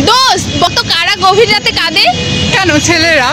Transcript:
দোস্ত বলতো কারা গভীর রাতে কাঁদে? কেন ছেলেরা?